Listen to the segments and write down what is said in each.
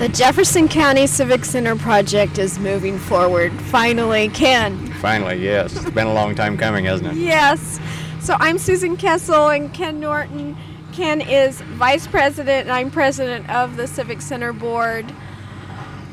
The Jefferson County Civic Center project is moving forward. Finally, Ken. Finally, yes. It's been a long time coming, hasn't it? Yes. So I'm Suzan Kessel and Ken Norton. Ken is vice president and I'm president of the Civic Center board.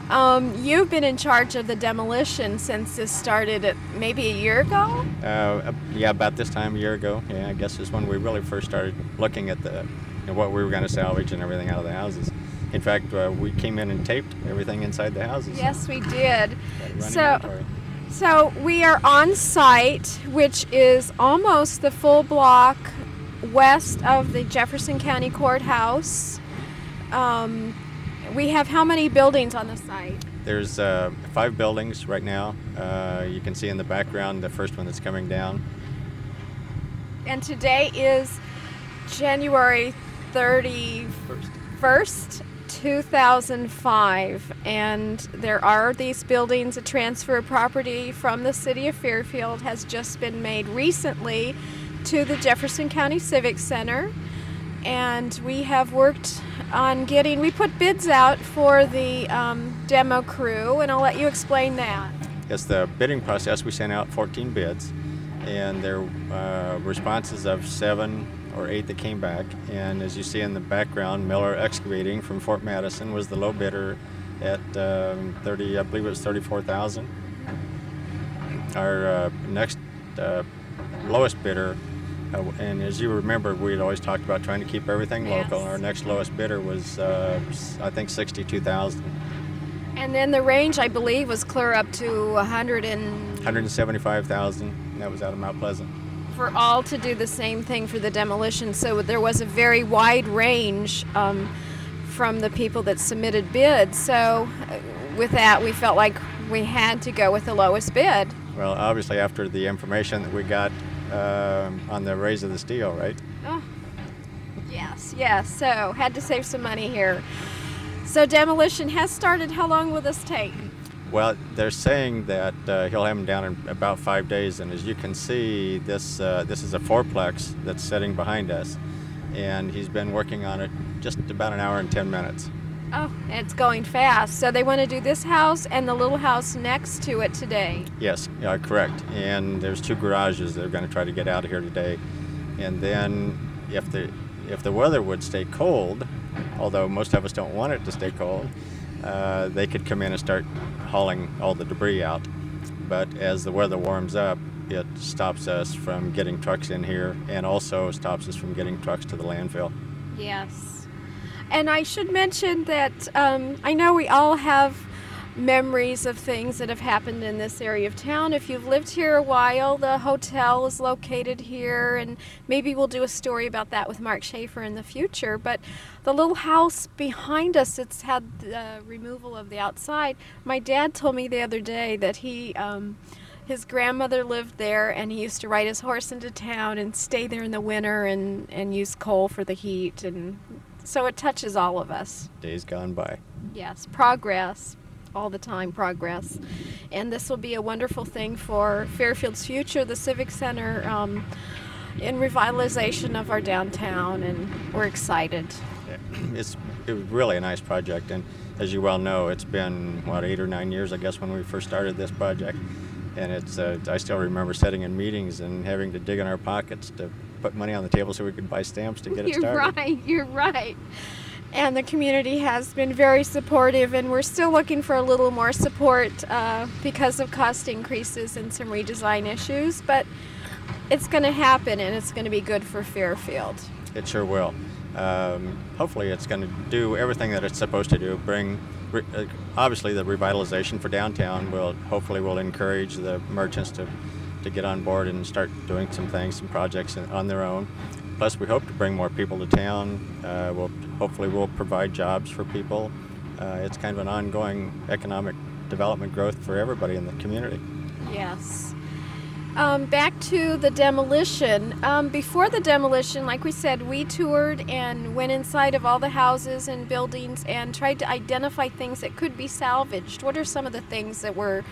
Um, you've been in charge of the demolition since this started at maybe a year ago? Uh, yeah, about this time a year ago. Yeah, I guess is when we really first started looking at the you know, what we were going to salvage and everything out of the houses. In fact, uh, we came in and taped everything inside the houses. Yes, we did. So, so we are on site, which is almost the full block west of the Jefferson County Courthouse. Um, we have how many buildings on the site? There's uh, five buildings right now. Uh, you can see in the background the first one that's coming down. And today is January 31st, 2005 and there are these buildings a transfer of property from the city of Fairfield has just been made recently to the Jefferson County Civic Center. And we have worked on getting we put bids out for the um, demo crew and I'll let you explain that. Yes the bidding process we sent out 14 bids and their uh, responses of seven or eight that came back. And as you see in the background, Miller Excavating from Fort Madison was the low bidder at um, 30, I believe it was 34,000. Our uh, next uh, lowest bidder, uh, and as you remember, we had always talked about trying to keep everything yes. local. Our next lowest bidder was, uh, I think, 62,000. And then the range, I believe, was clear up to 100 and 175,000. That was out of Mount Pleasant for all to do the same thing for the demolition. So there was a very wide range um, from the people that submitted bids. So uh, with that, we felt like we had to go with the lowest bid. Well, obviously, after the information that we got uh, on the raise of the steel, right? Oh, yes, yes. So had to save some money here. So demolition has started. How long will this take? Well, they're saying that uh, he'll have them down in about five days, and as you can see, this uh, this is a fourplex that's sitting behind us, and he's been working on it just about an hour and ten minutes. Oh, it's going fast. So they want to do this house and the little house next to it today. Yes, yeah, correct. And there's two garages they're going to try to get out of here today, and then if the if the weather would stay cold, although most of us don't want it to stay cold, uh, they could come in and start hauling all the debris out. But as the weather warms up, it stops us from getting trucks in here and also stops us from getting trucks to the landfill. Yes. And I should mention that um, I know we all have memories of things that have happened in this area of town. If you've lived here a while, the hotel is located here, and maybe we'll do a story about that with Mark Schaefer in the future. But the little house behind us, it's had the removal of the outside. My dad told me the other day that he. Um, his grandmother lived there and he used to ride his horse into town and stay there in the winter and, and use coal for the heat and so it touches all of us. Days gone by. Yes, progress all the time progress. And this will be a wonderful thing for Fairfield's future, the Civic Center, um, in revitalization of our downtown, and we're excited. It's it was really a nice project, and as you well know, it's been what eight or nine years, I guess, when we first started this project. And it's uh, I still remember sitting in meetings and having to dig in our pockets to put money on the table so we could buy stamps to get it started. You're right. You're right and the community has been very supportive and we're still looking for a little more support uh, because of cost increases and some redesign issues but it's going to happen and it's going to be good for fairfield. It sure will. Um, hopefully it's going to do everything that it's supposed to do bring uh, obviously the revitalization for downtown will hopefully will encourage the merchants to to get on board and start doing some things some projects on their own Plus, we hope to bring more people to town. Uh, we'll hopefully we'll provide jobs for people. Uh, it's kind of an ongoing economic development growth for everybody in the community. Yes. Um, back to the demolition. Um, before the demolition, like we said, we toured and went inside of all the houses and buildings and tried to identify things that could be salvaged. What are some of the things that were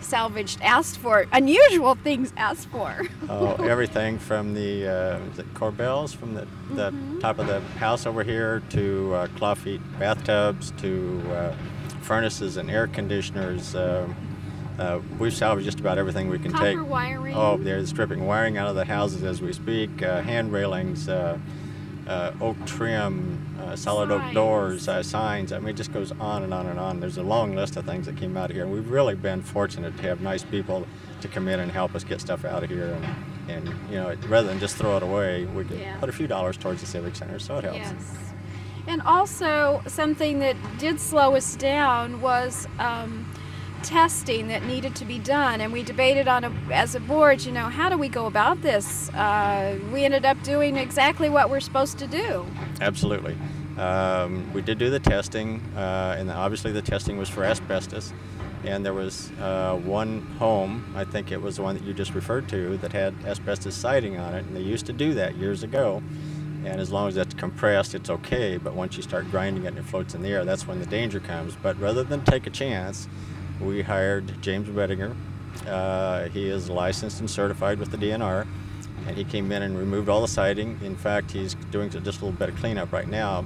salvaged asked for? Unusual things asked for. oh, everything from the uh, the Corbels from the, the mm-hmm. top of the house over here to uh, claw feet bathtubs to uh, furnaces and air conditioners. Um, uh, we've salvaged just about everything we can Copper take. wiring. Oh, they're stripping wiring out of the houses as we speak. Uh, hand railings, uh, uh oak trim, uh, solid oak doors, uh, signs. I mean, it just goes on and on and on. There's a long list of things that came out of here. We've really been fortunate to have nice people to come in and help us get stuff out of here. And, and you know, rather than just throw it away, we could yeah. put a few dollars towards the Civic Center, so it helps. Yes. And also, something that did slow us down was. Um, testing that needed to be done and we debated on a, as a board you know how do we go about this? Uh, we ended up doing exactly what we're supposed to do. Absolutely. Um, we did do the testing uh, and obviously the testing was for asbestos and there was uh, one home i think it was the one that you just referred to that had asbestos siding on it and they used to do that years ago and as long as it's compressed it's okay but once you start grinding it and it floats in the air that's when the danger comes. But rather than take a chance we hired James Bettinger. Uh, he is licensed and certified with the DNR, and he came in and removed all the siding. In fact, he's doing just a little bit of cleanup right now.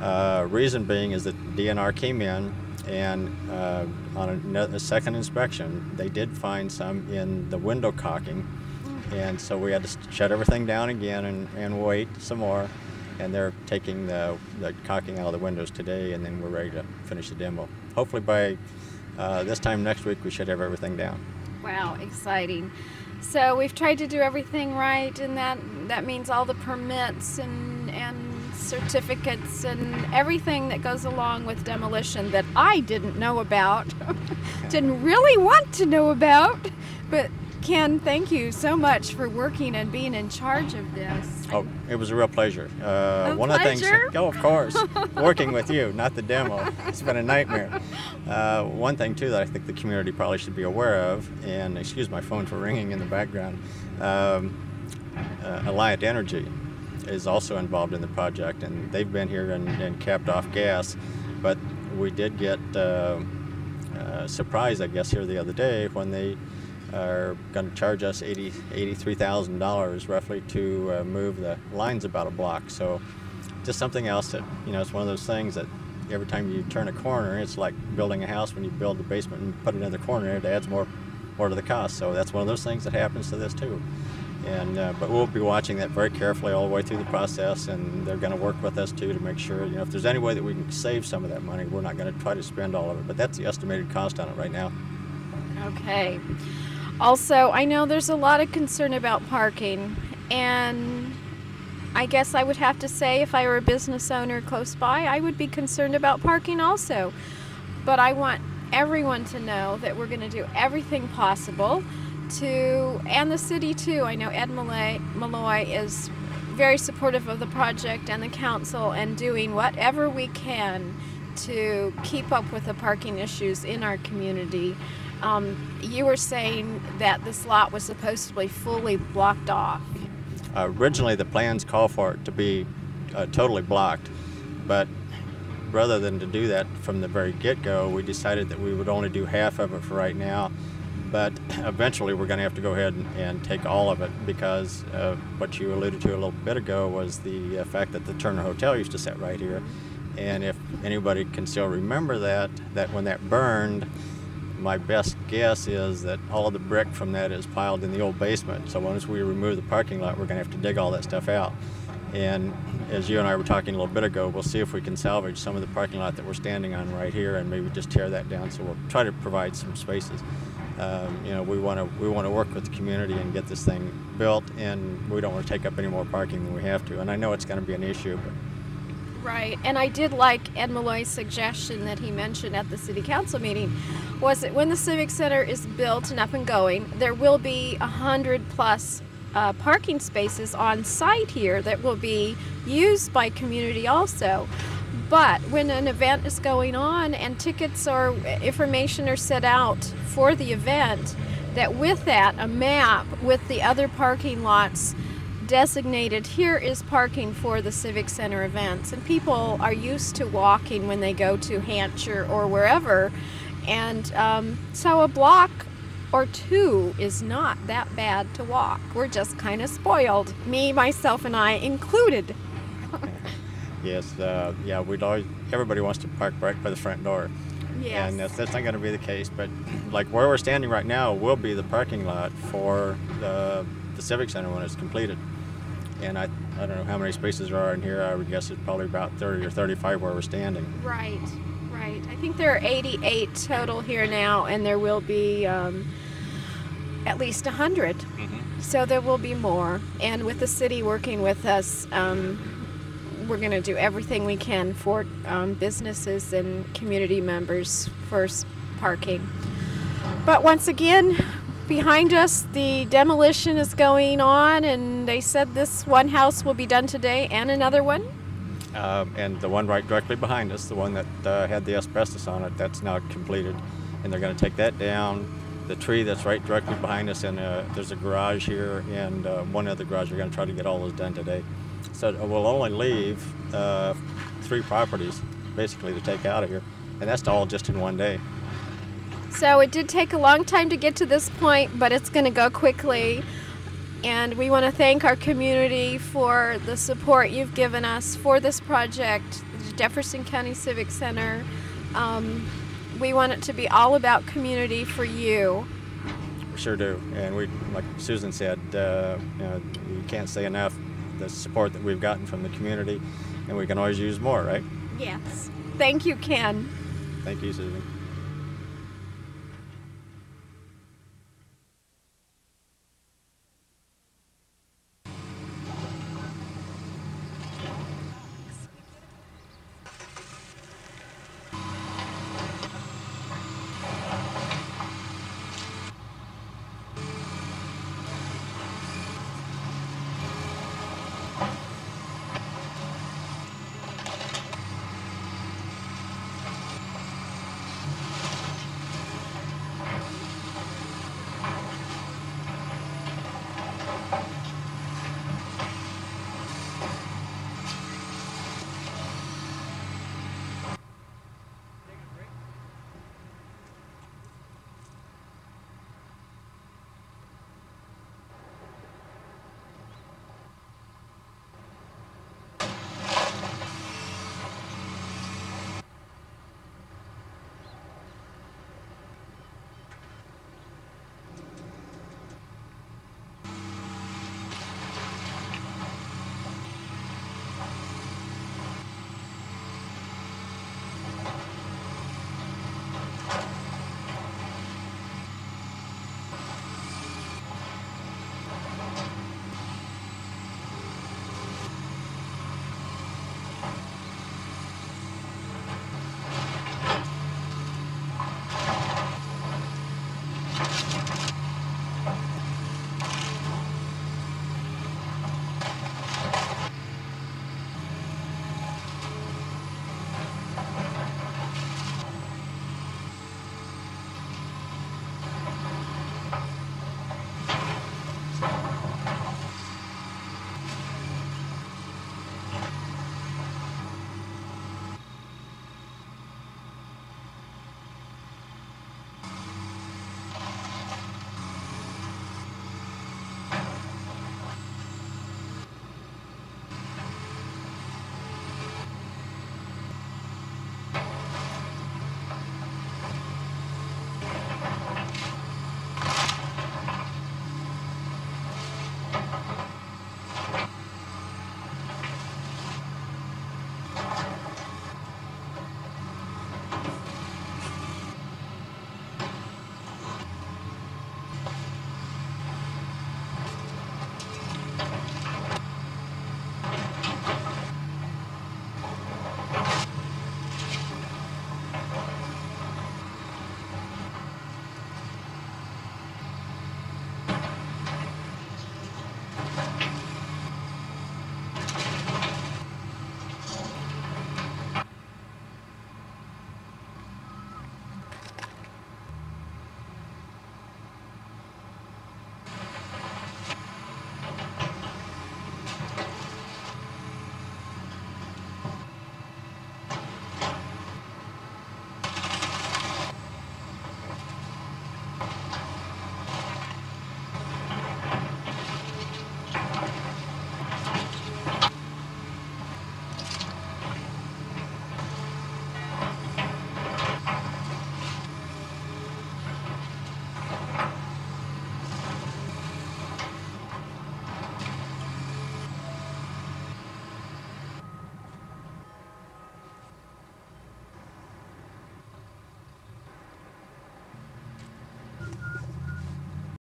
Uh, reason being is that DNR came in and uh, on a, a, second inspection, they did find some in the window caulking, and so we had to shut everything down again and, and wait some more. And they're taking the, the caulking out of the windows today, and then we're ready to finish the demo. Hopefully by uh, this time next week we should have everything down. Wow, exciting. So we've tried to do everything right, and that that means all the permits and and certificates and everything that goes along with demolition that I didn't know about, didn't really want to know about, but Ken, thank you so much for working and being in charge of this. Oh, it was a real pleasure. Uh, one pleasure? of the things, oh, of course, working with you, not the demo. It's been a nightmare. Uh, one thing too that I think the community probably should be aware of, and excuse my phone for ringing in the background. Um, uh, Alliant Energy is also involved in the project, and they've been here and, and capped off gas. But we did get uh, uh, surprised, I guess, here the other day when they are going to charge us 80, $83,000 roughly to uh, move the lines about a block. So just something else that, you know, it's one of those things that every time you turn a corner, it's like building a house when you build the basement and put another corner, it adds more, more to the cost. So that's one of those things that happens to this too. And, uh, but we'll be watching that very carefully all the way through the process, and they're going to work with us too to make sure, you know, if there's any way that we can save some of that money, we're not going to try to spend all of it. But that's the estimated cost on it right now. Okay. Also, I know there's a lot of concern about parking, and I guess I would have to say if I were a business owner close by, I would be concerned about parking also. But I want everyone to know that we're going to do everything possible to, and the city too. I know Ed Malloy, Malloy is very supportive of the project and the council and doing whatever we can to keep up with the parking issues in our community. Um, you were saying that this lot was supposed to be fully blocked off. Uh, originally, the plans call for it to be uh, totally blocked, but rather than to do that from the very get-go, we decided that we would only do half of it for right now. But eventually, we're going to have to go ahead and, and take all of it because uh, what you alluded to a little bit ago was the uh, fact that the Turner Hotel used to sit right here. And if anybody can still remember that, that when that burned, my best guess is that all the brick from that is piled in the old basement. So once we remove the parking lot, we're going to have to dig all that stuff out. And as you and I were talking a little bit ago, we'll see if we can salvage some of the parking lot that we're standing on right here and maybe just tear that down. So we'll try to provide some spaces. Um, you know, we want to we want to work with the community and get this thing built, and we don't want to take up any more parking than we have to. And I know it's going to be an issue, but Right, and I did like Ed Malloy's suggestion that he mentioned at the city council meeting was that when the Civic Center is built and up and going, there will be a hundred plus uh, parking spaces on site here that will be used by community also. But when an event is going on and tickets or information are set out for the event, that with that, a map with the other parking lots designated here is parking for the Civic Center events. And people are used to walking when they go to Hampshire or wherever. And um, so a block or two is not that bad to walk. We're just kind of spoiled, me, myself, and I included. Yes, uh, yeah, we'd always, everybody wants to park right by the front door. Yes. And that's, that's not going to be the case, but like where we're standing right now will be the parking lot for the, the Civic Center when it's completed. And I, I don't know how many spaces there are in here. I would guess it's probably about 30 or 35 where we're standing. Right, right. I think there are 88 total here now, and there will be um, at least 100. So there will be more. And with the city working with us, um, we're going to do everything we can for um, businesses and community members for parking. But once again, behind us, the demolition is going on, and they said this one house will be done today and another one. Um, and the one right directly behind us, the one that uh, had the asbestos on it, that's now completed. And they're going to take that down. The tree that's right directly behind us, and uh, there's a garage here and uh, one other garage. We're going to try to get all those done today. So we'll only leave uh, three properties basically to take out of here. And that's all just in one day. So it did take a long time to get to this point, but it's going to go quickly. And we want to thank our community for the support you've given us for this project, the Jefferson County Civic Center. Um, we want it to be all about community for you. We sure do. And we, like Suzan said, uh, you know, we can't say enough the support that we've gotten from the community, and we can always use more, right? Yes. Thank you, Ken. Thank you, Suzan.